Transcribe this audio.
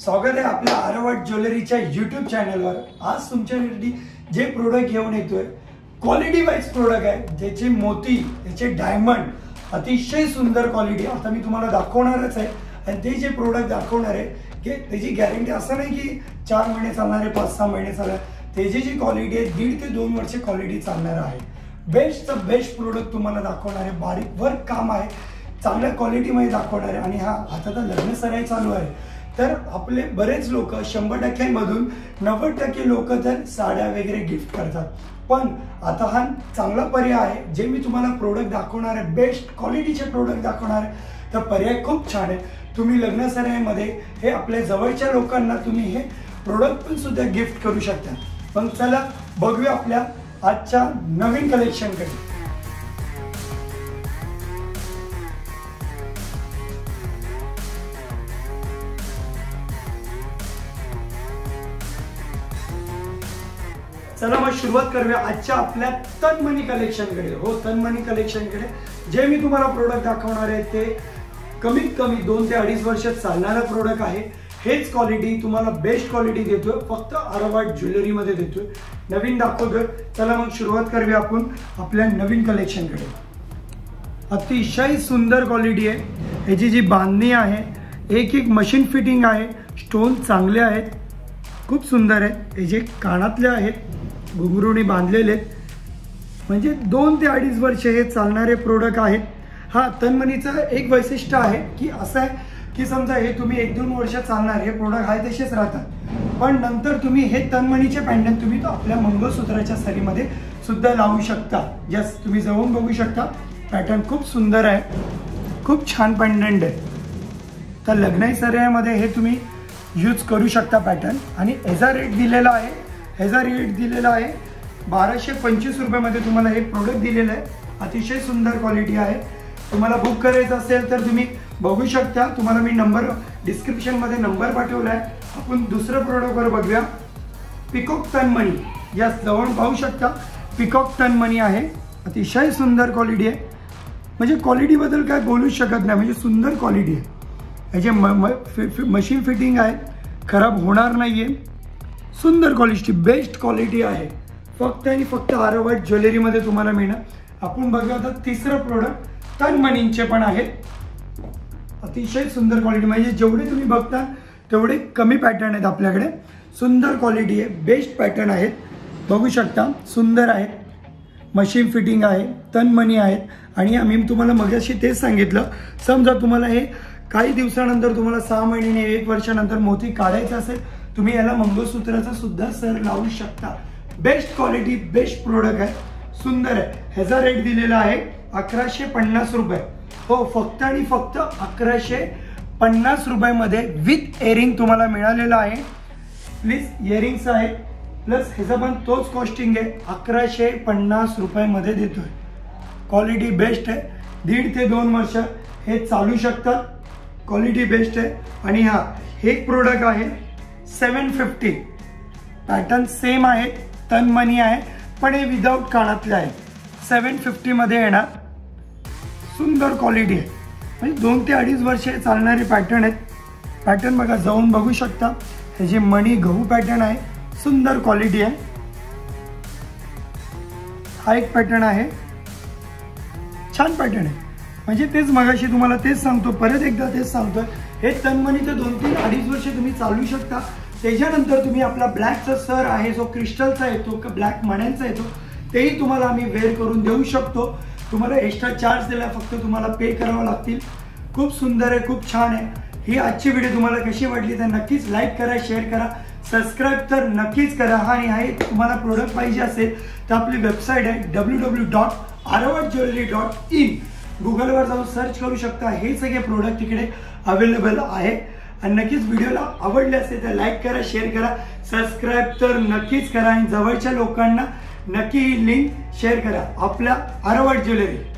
स्वागत आहे आपल्या आरवट ज्वेलरीच्या युट्यूब चॅनलवर आज तुमच्यासाठी जे प्रोडक्ट घेऊन येतोय क्वालिटी वाईज प्रोडक्ट आहे. ज्याचे मोती त्याचे डायमंड अतिशय सुंदर क्वालिटी आता मी तुम्हाला दाखवणारच आहे. आणि ते जे प्रोडक्ट दाखवणार आहे की त्याची गॅरंटी असं नाही की चार महिने चालणार आहे पाच सहा महिने चालणार त्याची जी क्वालिटी आहे दीड ते दोन वर्ष क्वालिटी चालणार आहे. बेस्टचं बेस्ट प्रोडक्ट तुम्हाला दाखवणार आहे. बारीक वर्क काम आहे. चांगल्या क्वालिटीमध्ये दाखवणार आहे. आणि हा आता तर लग्न सराई चालू आहे. तर आपले बरेच लोक शंभर टक्क्यांमधून नव्वद टक्के लोक तर साड्या वगैरे गिफ्ट करतात. पण आता हा चांगला पर्याय आहे. जे मी तुम्हाला प्रोडक्ट दाखवणार आहे बेस्ट क्वालिटीचे प्रोडक्ट दाखवणार आहे तर पर्याय खूप छान आहे. तुम्ही लग्नसराईमध्ये हे आपल्या जवळच्या लोकांना तुम्ही हे प्रोडक्ट पण सुद्धा गिफ्ट करू शकता. पण चला बघूया आपल्या आजच्या नवीन कलेक्शनकडे चला मग सुरुवात करूया. आजच्या आपल्या तनमनी कलेक्शनकडे हो तनमनी कलेक्शनकडे जे मी तुम्हाला प्रोडक्ट दाखवणार आहे ते कमीत कमी दोन ते अडीच वर्ष चालणारं प्रोडक्ट आहे. हेच क्वालिटी तुम्हाला बेस्ट क्वालिटी देतोय. फक्त अरवाट ज्वेलरीमध्ये देतोय. नवीन दाखवतोय. चला मग सुरुवात करूया आपण आपल्या नवीन कलेक्शनकडे अतिशय सुंदर क्वालिटी आहे. ह्याची जी बांधणी आहे एक एक मशीन फिटिंग आहे. स्टोन चांगले आहेत. खूप सुंदर आहेत. हे जे कानातले आहेत घुंगरुणी बांधलेले आहेत. म्हणजे दोन ते अडीच वर्ष हे चालणारे प्रोडक्ट आहेत. हा तन्मनीचं एक वैशिष्ट्य आहे की असं आहे की समजा हे तुम्ही एक दोन वर्ष चालणार हे प्रोडक्ट आहे तसेच राहतात. पण नंतर तुम्ही हे तन्मनीचे पॅन्डन तुम्ही तो आपल्या मंगळसूत्राच्या सरीमध्ये सुद्धा लावू शकता. जस तुम्ही जवळून बघू शकता. पॅटर्न खूप सुंदर आहे. खूप छान पॅन्डंट आहे. तर लग्नाई सरायामध्ये हे तुम्ही यूज करू शकता पॅटर्न आणि ह्याचा रेट दिलेला आहे ह्याचा रेट दिलेला आहे. बाराशे पंचवीस रुपयामध्ये तुम्हाला हे प्रोडक्ट दिलेलं आहे. अतिशय सुंदर क्वालिटी आहे. तुम्हाला बुक करायचं असेल तर तुम्ही बघू शकता. तुम्हाला मी नंबर डिस्क्रिप्शनमध्ये नंबर पाठवला आहे. आपण दुसरं प्रोडक्टवर बघूया. पिकॉक तनमणी या जवळ पाहू शकता. पिकॉक तनमणी आहे. अतिशय सुंदर क्वालिटी आहे. म्हणजे क्वालिटीबद्दल काय बोलूच शकत नाही. म्हणजे सुंदर क्वालिटी आहे. याचे म म फि मशीन फिटिंग आहे. खराब होणार नाही आहे सुंदर क्वालिटी बेस्ट क्वालिटी आहे. फक्त आणि फक्त आरवाट ज्वेलरीमध्ये तुम्हाला मिळणार. आपण बघूया आता तिसरं प्रोडक्ट तनमनींचे पण आहेत. अतिशय सुंदर क्वालिटी म्हणजे जेवढे तुम्ही बघता तेवढे कमी पॅटर्न आहेत आपल्याकडे. सुंदर क्वालिटी आहे. बेस्ट पॅटर्न आहेत. बघू शकता सुंदर आहेत. मशीन फिटिंग आहे. तनमनी आहेत. आणि आम्ही तुम्हाला मगाशी तेच सांगितलं. समजा तुम्हाला हे काही दिवसानंतर तुम्हाला सहा महिन्याने एक वर्षानंतर मोती काढायचं असेल तुम्ही याला मंगळसूत्राचा सुद्धा सर लावू शकता. बेस्ट क्वालिटी बेस्ट प्रोडक्ट आहे. सुंदर आहे. ह्याचा रेट दिलेला आहे अकराशे पन्नास रुपये. हो फक्त आणि फक्त अकराशे पन्नास रुपयामध्ये विथ एअरिंग तुम्हाला मिळालेलं आहे. प्लीज इयरिंग्स आहे प्लस ह्याचा पण तोच कॉस्टिंग आहे. अकराशे पन्नास रुपयामध्ये देतोय. क्वालिटी बेस्ट आहे. दीड ते दोन वर्ष हे चालू शकतात क्वालिटी बेस्ट आहे. आणि हा हे एक प्रोडक्ट आहे. सेवन फिफ्टी. पॅटर्न सेम आहे तन मनी आहे पण हे विदाऊट कानातले आहे. सेवन फिफ्टीमध्ये येणार. सुंदर क्वालिटी आहे. म्हणजे दोन ते अडीच वर्षे चालणारे पॅटर्न आहेत. पॅटर्न बघा जाऊन बघू शकता. हे जे मणी गहू पॅटर्न आहे सुंदर क्वालिटी आहे. हा एक पॅटर्न आहे. छान पॅटर्न आहे. म्हणजे तेच मगाशी तुम्हाला तेच सांगतो परत एकदा तेच सांगतो. हे तनमनी तर दोन तीन अडीच वर्ष तुम्ही चालू शकता. त्याच्यानंतर तुम्ही आपला ब्लॅकचा सर आहे जो क्रिस्टलचा येतो ब्लॅक मण्यांचा येतो तेही तुम्हाला आम्ही वेअर करून देऊ शकतो. तुम्हाला एक्स्ट्रा चार्ज दिला फक्त तुम्हाला पे करावं लागतील. खूप सुंदर आहे खूप छान आहे. ही आजची व्हिडिओ तुम्हाला कशी वाटली तर नक्कीच लाईक करा शेअर करा सबस्क्राईब तर नक्कीच करा. आणि हा तुम्हाला प्रोडक्ट पाहिजे असेल तर आपली वेबसाईट आहे W W dot Aarvat jewellery dot in गुगलवर जाऊन सर्च करू शकता. हे सगळे प्रोडक्ट तिकडे अवेलेबल आहे. आणि नक्कीच व्हिडिओला आवडले असेल तर लाईक करा शेअर करा. सबस्क्राईब तर नक्कीच करा. आणि जवळच्या लोकांना नक्की ही लिंक शेअर करा. आपल्या आरवट ज्वेलरी.